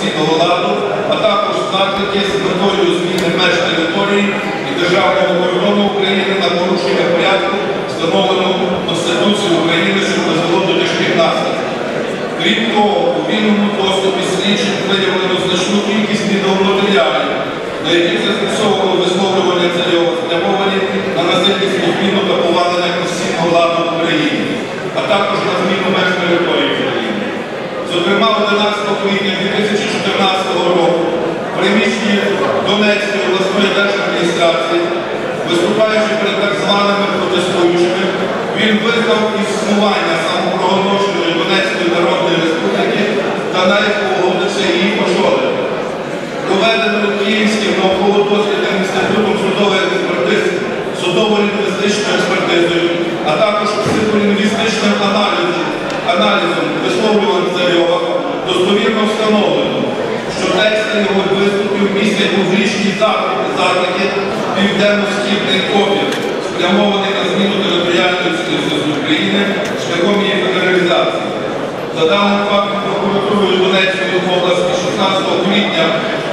конституційного ладу, а також заклики з метою зміни меж території і державного кордону України на порушення порядку, встановленого Конституцією України, що призвело до тяжких наслідків. Крім того, у вільному доступі слідчих виявлено значну кількість відеоматеріалів, на яких зафіксовано висловлювання спрямовані на насильницьку зміну та повалення конституційного ладу в Україні, а також на зміну. Зокрема, 11 квітня 2014 року в приміщенні Донецької обласної держадміністрації, виступаючи перед так званими протестуючими, він визнав існування самопроголошеної Донецької Народної Республіки та навіть аналізом висловлювань Царьова достовірно встановлено, що тексти його виступів містять публічні заклики, заклики південно-східний опір, спрямований на зміну територіальної України шляхом її федералізації. За даним фактом прокуратурою Донецької області 16 квітня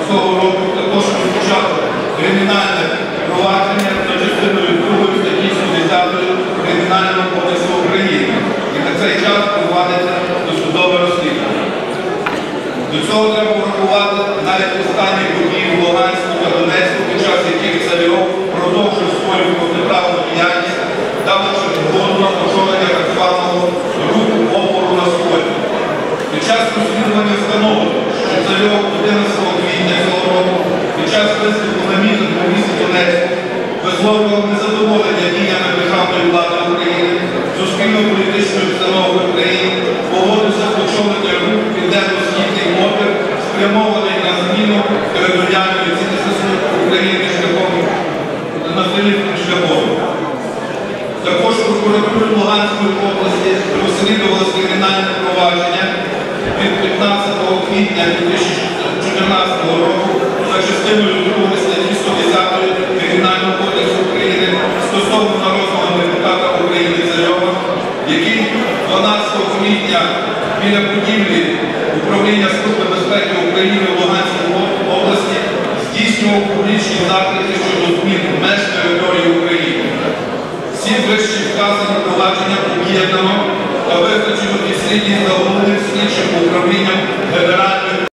цього року також розпочато кримінальне провадження за частиною 2 статті 70 Кримінального кодексу України. І на цей час проводиться досудове розслідування. До цього треба врахувати навіть останні події в Луганську та Донецьку, під час яких Царьов продовжив свою протиправну діяльність, давши згоду на очолення так званого руху опору на сході. Під час розслідування встановлено, що Царьов 11 квітня цього року під час виступу на мітингу у місті Донецьку висловлював незадоволення діями державної влади України, суспільно-політичної установи спрямований на зміну територіальної цілісності України шляхом насильницьким шляхом. Також прокуратури Луганської області розслідувалось кримінальне провадження від 15 квітня 2014 року за частиною 2 статті 110 Кримінального кодексу України стосовно народного депутата України Царьова, який 12 квітня біля будівлі управління Служби безпеки України в Луганській області здійснював публічні заклики щодо змін меж території України. Всі вищі вказані провадження об'єднано та визначено і слідні за головним слідчим управлінням Генеральної